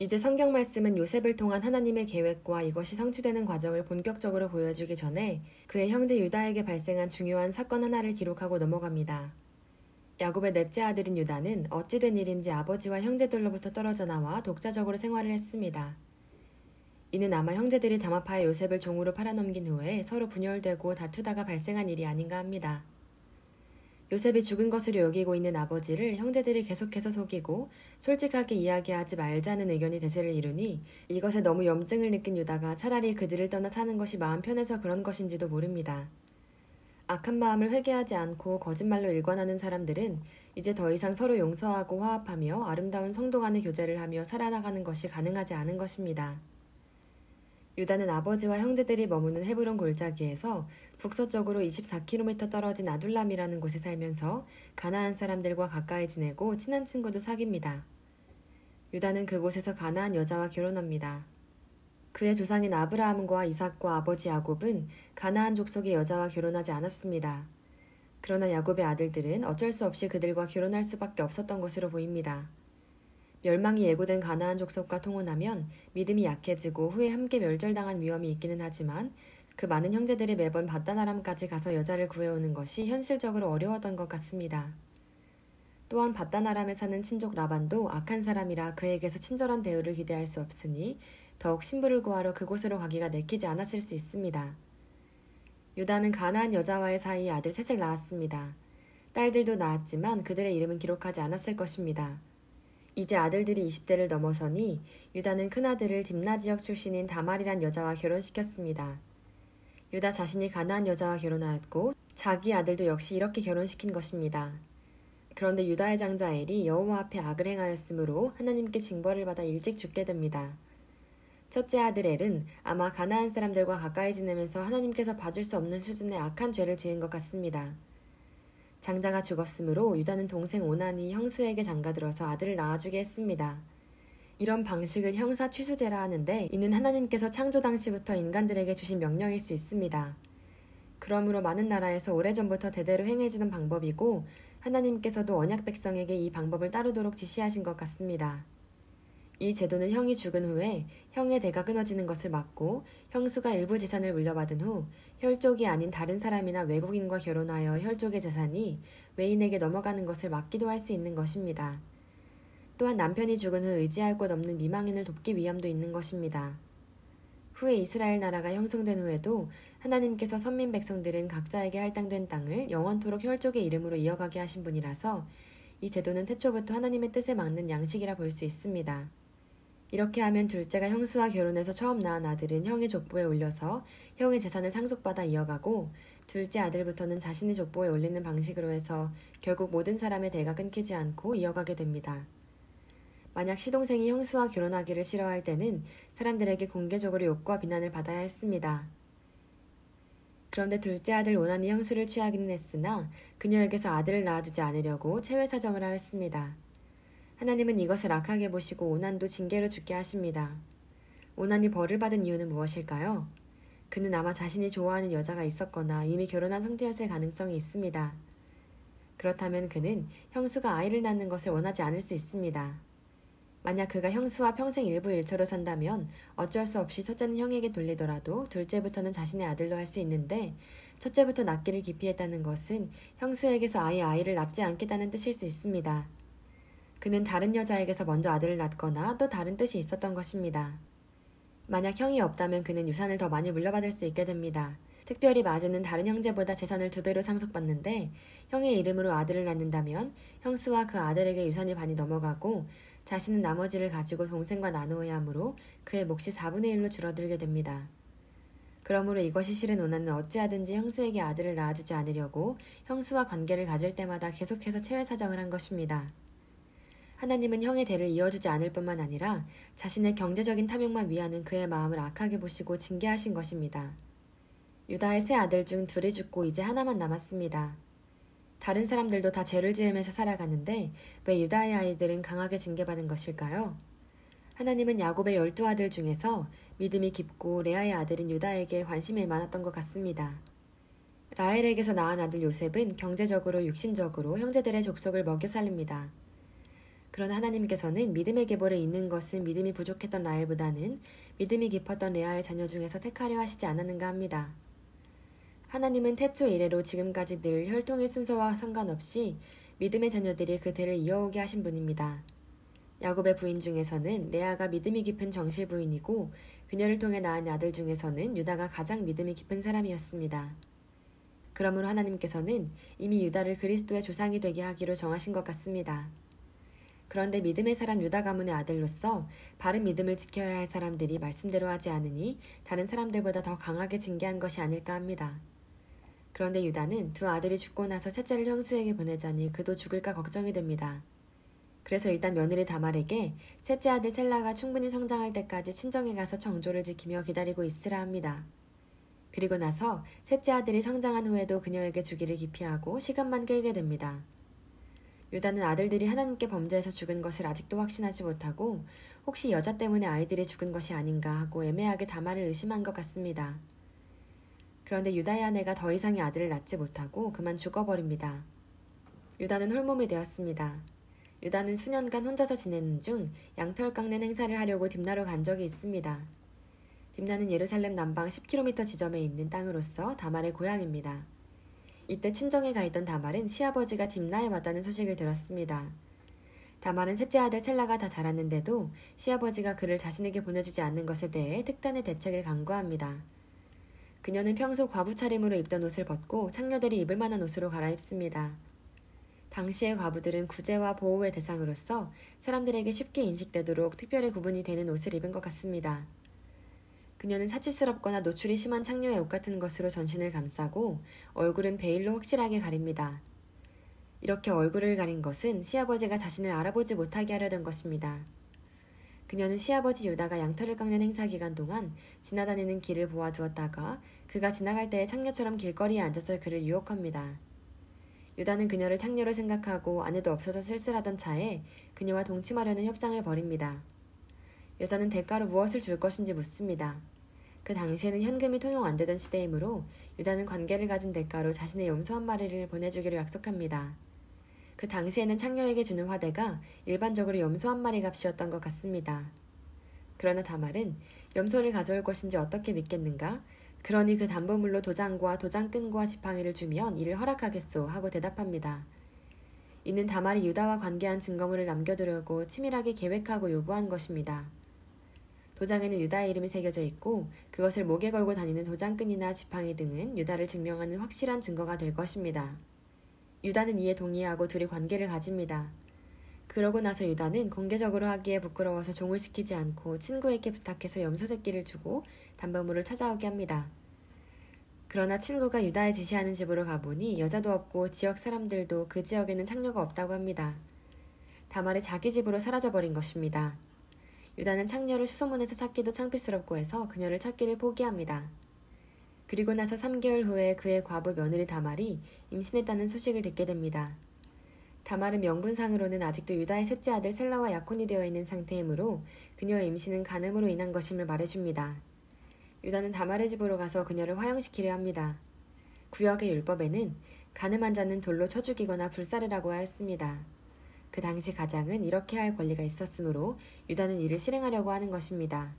이제 성경 말씀은 요셉을 통한 하나님의 계획과 이것이 성취되는 과정을 본격적으로 보여주기 전에 그의 형제 유다에게 발생한 중요한 사건 하나를 기록하고 넘어갑니다. 야곱의 넷째 아들인 유다는 어찌된 일인지 아버지와 형제들로부터 떨어져 나와 독자적으로 생활을 했습니다. 이는 아마 형제들이 담합하여 요셉을 종으로 팔아넘긴 후에 서로 분열되고 다투다가 발생한 일이 아닌가 합니다. 요셉이 죽은 것으로 여기고 있는 아버지를 형제들이 계속해서 속이고 솔직하게 이야기하지 말자는 의견이 대세를 이루니 이것에 너무 염증을 느낀 유다가 차라리 그들을 떠나 사는 것이 마음 편해서 그런 것인지도 모릅니다. 악한 마음을 회개하지 않고 거짓말로 일관하는 사람들은 이제 더 이상 서로 용서하고 화합하며 아름다운 성도 간의 교제를 하며 살아나가는 것이 가능하지 않은 것입니다. 유다는 아버지와 형제들이 머무는 헤브론 골짜기에서 북서쪽으로 24km 떨어진 아둘람이라는 곳에 살면서 가나안 사람들과 가까이 지내고 친한 친구도 사귀입니다. 유다는 그곳에서 가나안 여자와 결혼합니다. 그의 조상인 아브라함과 이삭과 아버지 야곱은 가나안 족속의 여자와 결혼하지 않았습니다. 그러나 야곱의 아들들은 어쩔 수 없이 그들과 결혼할 수밖에 없었던 것으로 보입니다. 멸망이 예고된 가나안 족속과 통혼하면 믿음이 약해지고 후에 함께 멸절당한 위험이 있기는 하지만 그 많은 형제들이 매번 바다나람까지 가서 여자를 구해오는 것이 현실적으로 어려웠던 것 같습니다. 또한 바다나람에 사는 친족 라반도 악한 사람이라 그에게서 친절한 대우를 기대할 수 없으니 더욱 신부를 구하러 그곳으로 가기가 내키지 않았을 수 있습니다. 유다는 가나안 여자와의 사이에 아들 셋을 낳았습니다. 딸들도 낳았지만 그들의 이름은 기록하지 않았을 것입니다. 이제 아들들이 20대를 넘어서니 유다는 큰아들을 딥나 지역 출신인 다말이란 여자와 결혼시켰습니다. 유다 자신이 가나안 여자와 결혼하였고 자기 아들도 역시 이렇게 결혼시킨 것입니다. 그런데 유다의 장자 엘이 여호와 앞에 악을 행하였으므로 하나님께 징벌을 받아 일찍 죽게 됩니다. 첫째 아들 엘은 아마 가나안 사람들과 가까이 지내면서 하나님께서 봐줄 수 없는 수준의 악한 죄를 지은 것 같습니다. 장자가 죽었으므로 유다는 동생 오난이 형수에게 장가들어서 아들을 낳아주게 했습니다. 이런 방식을 형사 취수제라 하는데 이는 하나님께서 창조 당시부터 인간들에게 주신 명령일 수 있습니다. 그러므로 많은 나라에서 오래전부터 대대로 행해지는 방법이고 하나님께서도 언약 백성에게 이 방법을 따르도록 지시하신 것 같습니다. 이 제도는 형이 죽은 후에 형의 대가 끊어지는 것을 막고 형수가 일부 재산을 물려받은 후 혈족이 아닌 다른 사람이나 외국인과 결혼하여 혈족의 재산이 외인에게 넘어가는 것을 막기도 할 수 있는 것입니다. 또한 남편이 죽은 후 의지할 곳 없는 미망인을 돕기 위함도 있는 것입니다. 후에 이스라엘 나라가 형성된 후에도 하나님께서 선민 백성들은 각자에게 할당된 땅을 영원토록 혈족의 이름으로 이어가게 하신 분이라서 이 제도는 태초부터 하나님의 뜻에 맞는 양식이라 볼 수 있습니다. 이렇게 하면 둘째가 형수와 결혼해서 처음 낳은 아들은 형의 족보에 올려서 형의 재산을 상속받아 이어가고 둘째 아들부터는 자신의 족보에 올리는 방식으로 해서 결국 모든 사람의 대가 끊기지 않고 이어가게 됩니다. 만약 시동생이 형수와 결혼하기를 싫어할 때는 사람들에게 공개적으로 욕과 비난을 받아야 했습니다. 그런데 둘째 아들 오난이 형수를 취하기는 했으나 그녀에게서 아들을 낳아주지 않으려고 체외 사정을 하였습니다. 하나님은 이것을 악하게 보시고 오난도 징계로 죽게 하십니다. 오난이 벌을 받은 이유는 무엇일까요? 그는 아마 자신이 좋아하는 여자가 있었거나 이미 결혼한 상태였을 가능성이 있습니다. 그렇다면 그는 형수가 아이를 낳는 것을 원하지 않을 수 있습니다. 만약 그가 형수와 평생 일부 일처로 산다면 어쩔 수 없이 첫째는 형에게 돌리더라도 둘째부터는 자신의 아들로 할 수 있는데 첫째부터 낳기를 기피했다는 것은 형수에게서 아예 아이를 낳지 않겠다는 뜻일 수 있습니다. 그는 다른 여자에게서 먼저 아들을 낳거나 또 다른 뜻이 있었던 것입니다. 만약 형이 없다면 그는 유산을 더 많이 물려받을 수 있게 됩니다. 특별히 마즈는 다른 형제보다 재산을 두 배로 상속받는데 형의 이름으로 아들을 낳는다면 형수와 그 아들에게 유산이 반이 넘어가고 자신은 나머지를 가지고 동생과 나누어야 하므로 그의 몫이 4분의 1로 줄어들게 됩니다. 그러므로 이것이 싫은 오나는 어찌하든지 형수에게 아들을 낳아주지 않으려고 형수와 관계를 가질 때마다 계속해서 체외 사정을 한 것입니다. 하나님은 형의 대를 이어주지 않을 뿐만 아니라 자신의 경제적인 탐욕만 위하는 그의 마음을 악하게 보시고 징계하신 것입니다. 유다의 세 아들 중 둘이 죽고 이제 하나만 남았습니다. 다른 사람들도 다 죄를 지으면서 살아가는데 왜 유다의 아이들은 강하게 징계받은 것일까요? 하나님은 야곱의 열두 아들 중에서 믿음이 깊고 레아의 아들인 유다에게 관심이 많았던 것 같습니다. 라헬에게서 낳은 아들 요셉은 경제적으로 육신적으로 형제들의 족속을 먹여 살립니다. 그러나 하나님께서는 믿음의 계보를 잇는 것은 믿음이 부족했던 라헬보다는 믿음이 깊었던 레아의 자녀 중에서 택하려 하시지 않았는가 합니다. 하나님은 태초 이래로 지금까지 늘 혈통의 순서와 상관없이 믿음의 자녀들이 그 대를 이어오게 하신 분입니다. 야곱의 부인 중에서는 레아가 믿음이 깊은 정실 부인이고 그녀를 통해 낳은 아들 중에서는 유다가 가장 믿음이 깊은 사람이었습니다. 그러므로 하나님께서는 이미 유다를 그리스도의 조상이 되게 하기로 정하신 것 같습니다. 그런데 믿음의 사람 유다 가문의 아들로서 바른 믿음을 지켜야 할 사람들이 말씀대로 하지 않으니 다른 사람들보다 더 강하게 징계한 것이 아닐까 합니다. 그런데 유다는 두 아들이 죽고 나서 셋째를 형수에게 보내자니 그도 죽을까 걱정이 됩니다. 그래서 일단 며느리 다말에게 셋째 아들 셀라가 충분히 성장할 때까지 친정에 가서 정조를 지키며 기다리고 있으라 합니다. 그리고 나서 셋째 아들이 성장한 후에도 그녀에게 주기를 기피하고 시간만 끌게 됩니다. 유다는 아들들이 하나님께 범죄해서 죽은 것을 아직도 확신하지 못하고 혹시 여자 때문에 아이들이 죽은 것이 아닌가 하고 애매하게 다말을 의심한 것 같습니다. 그런데 유다의 아내가 더 이상의 아들을 낳지 못하고 그만 죽어버립니다. 유다는 홀몸이 되었습니다. 유다는 수년간 혼자서 지내는 중 양털 깎는 행사를 하려고 딥나로 간 적이 있습니다. 딥나는 예루살렘 남방 10km 지점에 있는 땅으로서 다말의 고향입니다. 이때 친정에 가 있던 다말은 시아버지가 딥나에 왔다는 소식을 들었습니다. 다말은 셋째 아들 셀라가 다 자랐는데도 시아버지가 그를 자신에게 보내주지 않는 것에 대해 특단의 대책을 강구합니다. 그녀는 평소 과부 차림으로 입던 옷을 벗고 창녀들이 입을 만한 옷으로 갈아입습니다. 당시의 과부들은 구제와 보호의 대상으로서 사람들에게 쉽게 인식되도록 특별히 구분이 되는 옷을 입은 것 같습니다. 그녀는 사치스럽거나 노출이 심한 창녀의 옷 같은 것으로 전신을 감싸고 얼굴은 베일로 확실하게 가립니다. 이렇게 얼굴을 가린 것은 시아버지가 자신을 알아보지 못하게 하려던 것입니다. 그녀는 시아버지 유다가 양털을 깎는 행사 기간 동안 지나다니는 길을 보아두었다가 그가 지나갈 때에 창녀처럼 길거리에 앉아서 그를 유혹합니다. 유다는 그녀를 창녀로 생각하고 아내도 없어서 쓸쓸하던 차에 그녀와 동침하려는 협상을 벌입니다. 여자는 대가로 무엇을 줄 것인지 묻습니다. 그 당시에는 현금이 통용 안 되던 시대이므로 유다는 관계를 가진 대가로 자신의 염소 한 마리를 보내주기로 약속합니다. 그 당시에는 창녀에게 주는 화대가 일반적으로 염소 한 마리 값이었던 것 같습니다. 그러나 다말은 염소를 가져올 것인지 어떻게 믿겠는가? 그러니 그 담보물로 도장과 도장끈과 지팡이를 주면 이를 허락하겠소 하고 대답합니다. 이는 다말이 유다와 관계한 증거물을 남겨두려고 치밀하게 계획하고 요구한 것입니다. 도장에는 유다 의 이름이 새겨져 있고 그것을 목에 걸고 다니는 도장끈이나 지팡이 등은 유다를 증명하는 확실한 증거가 될 것입니다. 유다는 이에 동의하고 둘이 관계를 가집니다. 그러고 나서 유다는 공개적으로 하기에 부끄러워서 종을 시키지 않고 친구에게 부탁해서 염소 새끼를 주고 담보물을 찾아오게 합니다. 그러나 친구가 유다의 지시하는 집으로 가보니 여자도 없고 지역 사람들도 그 지역에는 창녀가 없다고 합니다. 다말이 자기 집으로 사라져버린 것입니다. 유다는 창녀를 수소문에서 찾기도 창피스럽고 해서 그녀를 찾기를 포기합니다. 그리고 나서 3개월 후에 그의 과부 며느리 다말이 임신했다는 소식을 듣게 됩니다. 다말은 명분상으로는 아직도 유다의 셋째 아들 셀라와 약혼이 되어 있는 상태이므로 그녀의 임신은 간음으로 인한 것임을 말해줍니다. 유다는 다말의 집으로 가서 그녀를 화형시키려 합니다. 구역의 율법에는 간음한 자는 돌로 쳐 죽이거나 불사르라고 하였습니다. 그 당시 가장은 이렇게 할 권리가 있었으므로 유다는 이를 실행하려고 하는 것입니다.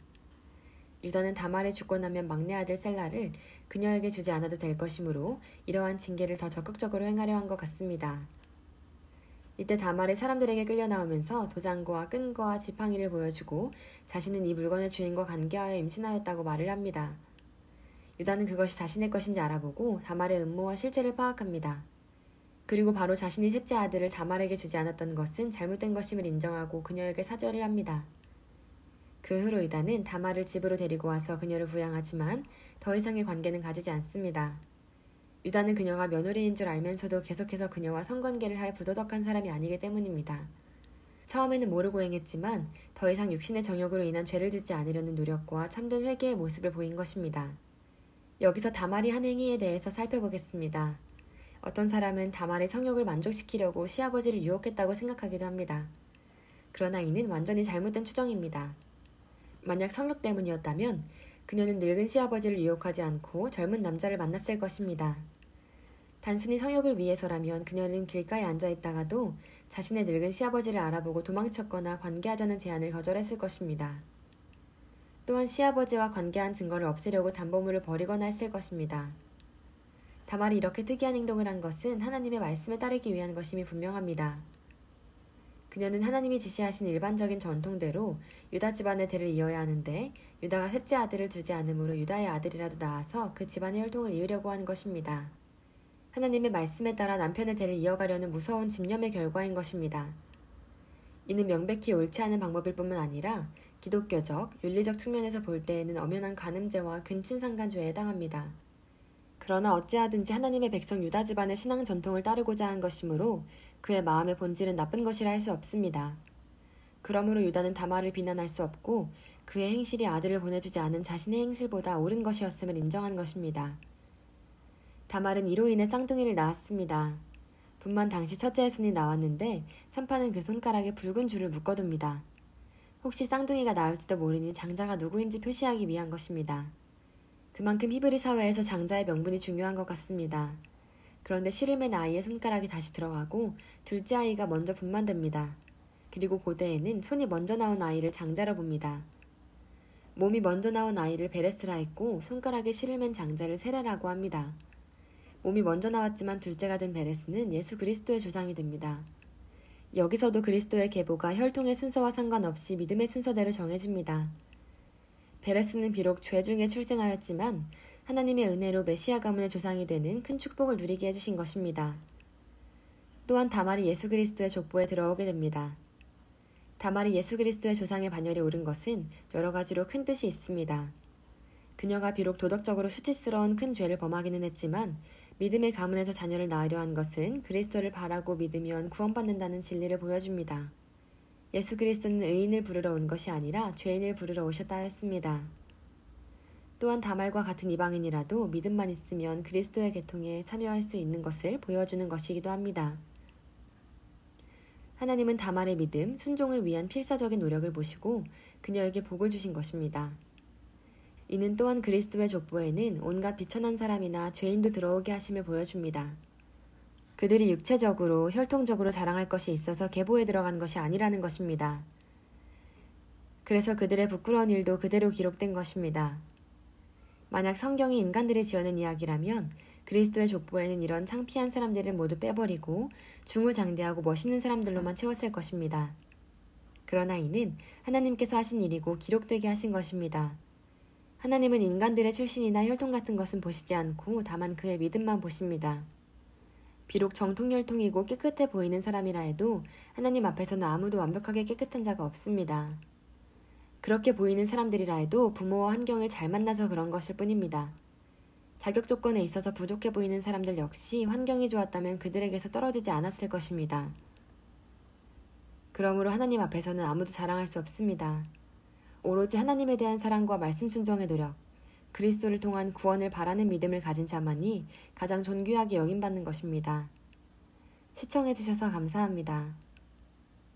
유다는 다말에 죽고 나면 막내 아들 셀라를 그녀에게 주지 않아도 될 것이므로 이러한 징계를 더 적극적으로 행하려 한 것 같습니다. 이때 다말이 사람들에게 끌려 나오면서 도장과 끈과 지팡이를 보여주고 자신은 이 물건의 주인과 관계하여 임신하였다고 말을 합니다. 유다는 그것이 자신의 것인지 알아보고 다말의 음모와 실체를 파악합니다. 그리고 바로 자신이 셋째 아들을 다말에게 주지 않았던 것은 잘못된 것임을 인정하고 그녀에게 사죄를 합니다. 그 후로 이다는 다말을 집으로 데리고 와서 그녀를 부양하지만 더 이상의 관계는 가지지 않습니다. 유다는 그녀가 며느리인 줄 알면서도 계속해서 그녀와 성관계를 할 부도덕한 사람이 아니기 때문입니다. 처음에는 모르고 행했지만 더 이상 육신의 정욕으로 인한 죄를 짓지 않으려는 노력과 참된 회개의 모습을 보인 것입니다. 여기서 다말이 한 행위에 대해서 살펴보겠습니다. 어떤 사람은 다말의 성욕을 만족시키려고 시아버지를 유혹했다고 생각하기도 합니다. 그러나 이는 완전히 잘못된 추정입니다. 만약 성욕 때문이었다면 그녀는 늙은 시아버지를 유혹하지 않고 젊은 남자를 만났을 것입니다. 단순히 성욕을 위해서라면 그녀는 길가에 앉아 있다가도 자신의 늙은 시아버지를 알아보고 도망쳤거나 관계하자는 제안을 거절했을 것입니다. 또한 시아버지와 관계한 증거를 없애려고 담보물을 버리거나 했을 것입니다. 다말이 이렇게 특이한 행동을 한 것은 하나님의 말씀에 따르기 위한 것임이 분명합니다. 그녀는 하나님이 지시하신 일반적인 전통대로 유다 집안의 대를 이어야 하는데 유다가 셋째 아들을 두지 않으므로 유다의 아들이라도 낳아서 그 집안의 혈통을 이으려고 하는 것입니다. 하나님의 말씀에 따라 남편의 대를 이어가려는 무서운 집념의 결과인 것입니다. 이는 명백히 옳지 않은 방법일 뿐만 아니라 기독교적, 윤리적 측면에서 볼 때에는 엄연한 간음죄와 근친상간죄에 해당합니다. 그러나 어찌하든지 하나님의 백성 유다 집안의 신앙 전통을 따르고자 한 것이므로 그의 마음의 본질은 나쁜 것이라 할 수 없습니다. 그러므로 유다는 다말을 비난할 수 없고 그의 행실이 아들을 보내주지 않은 자신의 행실보다 옳은 것이었음을 인정한 것입니다. 다말은 이로 인해 쌍둥이를 낳았습니다. 분만 당시 첫째의 손이 나왔는데 산파는 그 손가락에 붉은 줄을 묶어둡니다. 혹시 쌍둥이가 나올지도 모르니 장자가 누구인지 표시하기 위한 것입니다. 그만큼 히브리 사회에서 장자의 명분이 중요한 것 같습니다. 그런데 시름의 아이의 손가락이 다시 들어가고 둘째 아이가 먼저 분만됩니다. 그리고 고대에는 손이 먼저 나온 아이를 장자로 봅니다. 몸이 먼저 나온 아이를 베레스라 했고 손가락에 실을 맨 장자를 세라라고 합니다. 몸이 먼저 나왔지만 둘째가 된 베레스는 예수 그리스도의 조상이 됩니다. 여기서도 그리스도의 계보가 혈통의 순서와 상관없이 믿음의 순서대로 정해집니다. 베레스는 비록 죄 중에 출생하였지만 하나님의 은혜로 메시아 가문의 조상이 되는 큰 축복을 누리게 해주신 것입니다. 또한 다말이 예수 그리스도의 족보에 들어오게 됩니다. 다말이 예수 그리스도의 조상의 반열에 오른 것은 여러 가지로 큰 뜻이 있습니다. 그녀가 비록 도덕적으로 수치스러운 큰 죄를 범하기는 했지만 믿음의 가문에서 자녀를 낳으려 한 것은 그리스도를 바라고 믿으면 구원받는다는 진리를 보여줍니다. 예수 그리스도는 의인을 부르러 온 것이 아니라 죄인을 부르러 오셨다 했습니다. 또한 다말과 같은 이방인이라도 믿음만 있으면 그리스도의 계통에 참여할 수 있는 것을 보여주는 것이기도 합니다. 하나님은 다말의 믿음, 순종을 위한 필사적인 노력을 보시고 그녀에게 복을 주신 것입니다. 이는 또한 그리스도의 족보에는 온갖 비천한 사람이나 죄인도 들어오게 하심을 보여줍니다. 그들이 육체적으로, 혈통적으로 자랑할 것이 있어서 계보에 들어간 것이 아니라는 것입니다. 그래서 그들의 부끄러운 일도 그대로 기록된 것입니다. 만약 성경이 인간들이 지어낸 이야기라면 그리스도의 족보에는 이런 창피한 사람들을 모두 빼버리고 중후장대하고 멋있는 사람들로만 채웠을 것입니다. 그러나 이는 하나님께서 하신 일이고 기록되게 하신 것입니다. 하나님은 인간들의 출신이나 혈통 같은 것은 보시지 않고 다만 그의 믿음만 보십니다. 비록 정통혈통이고 깨끗해 보이는 사람이라 해도 하나님 앞에서는 아무도 완벽하게 깨끗한 자가 없습니다. 그렇게 보이는 사람들이라 해도 부모와 환경을 잘 만나서 그런 것일 뿐입니다. 자격 조건에 있어서 부족해 보이는 사람들 역시 환경이 좋았다면 그들에게서 떨어지지 않았을 것입니다. 그러므로 하나님 앞에서는 아무도 자랑할 수 없습니다. 오로지 하나님에 대한 사랑과 말씀 순종의 노력, 그리스도를 통한 구원을 바라는 믿음을 가진 자만이 가장 존귀하게 여김받는 것입니다. 시청해주셔서 감사합니다.